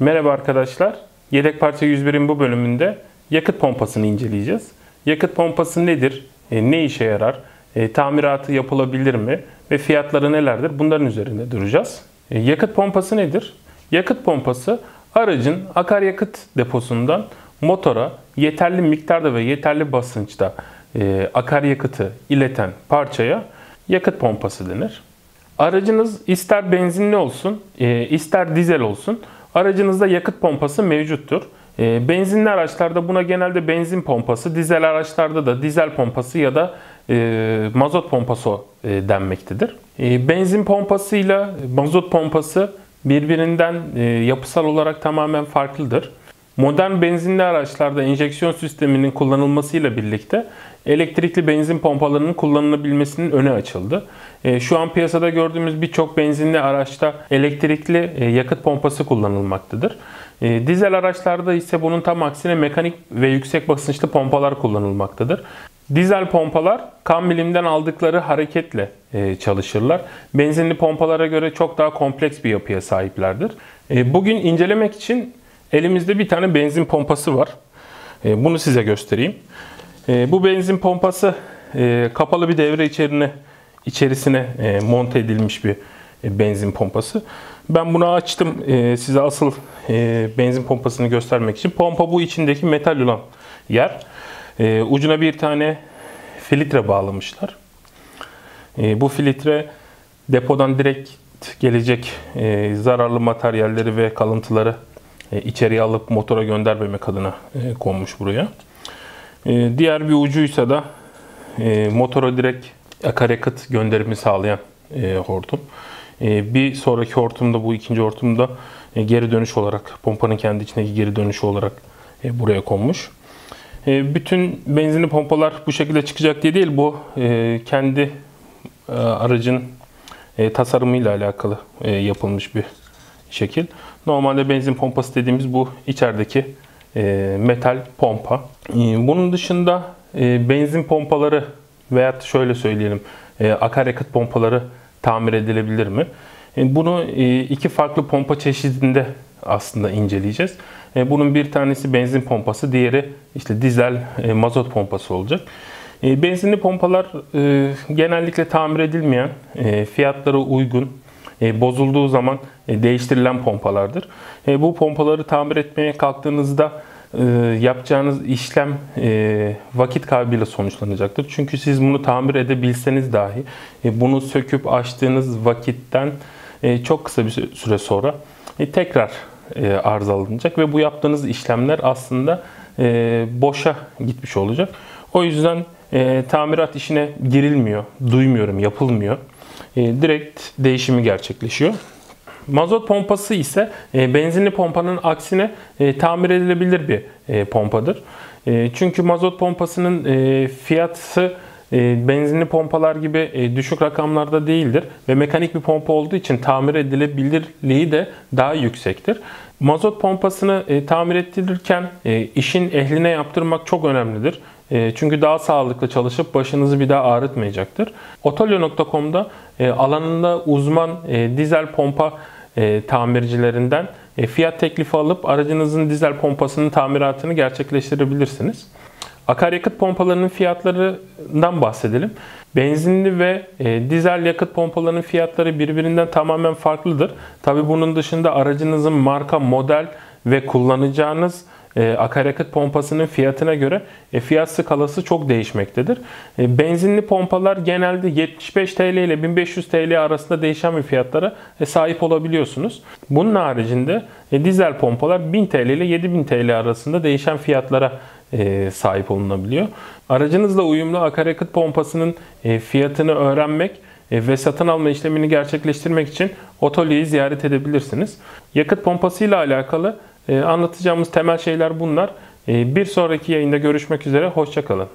Merhaba arkadaşlar. Yedek parça 101'in bu bölümünde yakıt pompasını inceleyeceğiz. Yakıt pompası nedir? E, ne işe yarar? E, tamiratı yapılabilir mi? Ve fiyatları nelerdir? Bunların üzerinde duracağız. E, yakıt pompası nedir? Yakıt pompası aracın akaryakıt deposundan motora yeterli miktarda ve yeterli basınçta e, akaryakıtı ileten parçaya yakıt pompası denir. Aracınız ister benzinli olsun, e, ister dizel olsun aracınızda yakıt pompası mevcuttur. E, benzinli araçlarda buna genelde benzin pompası, dizel araçlarda da dizel pompası ya da e, mazot pompası denmektedir. Benzin pompasıyla mazot pompası birbirinden yapısal olarak tamamen farklıdır. Modern benzinli araçlarda enjeksiyon sisteminin kullanılmasıyla birlikte elektrikli benzin pompalarının kullanılabilmesinin önü açıldı. E, şu an piyasada gördüğümüz birçok benzinli araçta elektrikli e, yakıt pompası kullanılmaktadır. E, dizel araçlarda ise bunun tam aksine mekanik ve yüksek basınçlı pompalar kullanılmaktadır. Dizel pompalar kan bilimden aldıkları hareketle çalışırlar. Benzinli pompalara göre çok daha kompleks bir yapıya sahiplerdir. Bugün incelemek için elimizde bir tane benzin pompası var. Bunu size göstereyim. Bu benzin pompası kapalı bir devre içerisine içerisine e, monte edilmiş bir e, benzin pompası. Ben bunu açtım e, size asıl e, benzin pompasını göstermek için. Pompa bu içindeki metal olan yer. E, ucuna bir tane filtre bağlamışlar. E, bu filtre depodan direkt gelecek e, zararlı materyalleri ve kalıntıları e, içeriye alıp motora göndermemek adına e, konmuş buraya. E, diğer bir ucuysa da e, motora direkt akaryakıt gönderimi sağlayan hortum. Bir sonraki hortumda bu ikinci hortumda geri dönüş olarak pompanın kendi içindeki geri dönüşü olarak buraya konmuş. Bütün benzinli pompalar bu şekilde çıkacak diye değil bu kendi aracın e, tasarımıyla alakalı yapılmış bir şekil. Normalde benzin pompası dediğimiz bu içerideki e, metal pompa. E, bunun dışında e, benzin pompaları veya şöyle söyleyelim e, akaryakıt pompaları tamir edilebilir mi? E, bunu e, iki farklı pompa çeşidinde aslında inceleyeceğiz. Bunun bir tanesi benzin pompası, diğeri işte dizel mazot pompası olacak. Benzinli pompalar genellikle tamir edilmeyen, fiyatları uygun, bozulduğu zaman değiştirilen pompalardır. Bu pompaları tamir etmeye kalktığınızda e, yapacağınız işlem e, vakit kaybıyla sonuçlanacaktır. Çünkü siz bunu tamir edebilseniz dahi e, bunu söküp açtığınız vakitten e, çok kısa bir süre sonra e, tekrar e, arızalanacak ve bu yaptığınız işlemler aslında e, boşa gitmiş olacak. O yüzden e, tamirat işine girilmiyor, duymuyorum, yapılmıyor. E, direkt değişimi gerçekleşiyor. Mazot pompası ise e, benzinli pompanın aksine e, tamir edilebilir bir pompadır. Çünkü mazot pompasının fiyatı benzinli pompalar gibi düşük rakamlarda değildir ve mekanik bir pompa olduğu için tamir edilebilirliği de daha yüksektir. Mazot pompasını tamir ettirirken işin ehline yaptırmak çok önemlidir. Çünkü daha sağlıklı çalışıp başınızı bir daha ağrıtmayacaktır. Otolyo.com'da alanında uzman dizel pompa e, tamircilerinden e, fiyat teklifi alıp aracınızın dizel pompasının tamiratını gerçekleştirebilirsiniz. Akaryakıt pompalarının fiyatlarından bahsedelim. Benzinli ve e, dizel yakıt pompalarının fiyatları birbirinden tamamen farklıdır. Tabi bunun dışında aracınızın marka, model ve kullanacağınız e, akaryakıt pompasının fiyatına göre e, fiyat skalası çok değişmektedir. E, benzinli pompalar genelde 75 TL ile 1500 TL arasında değişen bir fiyatlara e, sahip olabiliyorsunuz. Bunun haricinde e, dizel pompalar 1000 TL ile 7000 TL arasında değişen fiyatlara e, sahip olunabiliyor. Aracınızla uyumlu akaryakıt pompasının e, fiyatını öğrenmek e, ve satın alma işlemini gerçekleştirmek için Otoli'yi ziyaret edebilirsiniz. Yakıt pompası ile alakalı anlatacağımız temel şeyler bunlar. E, bir sonraki yayında görüşmek üzere, hoşçakalın.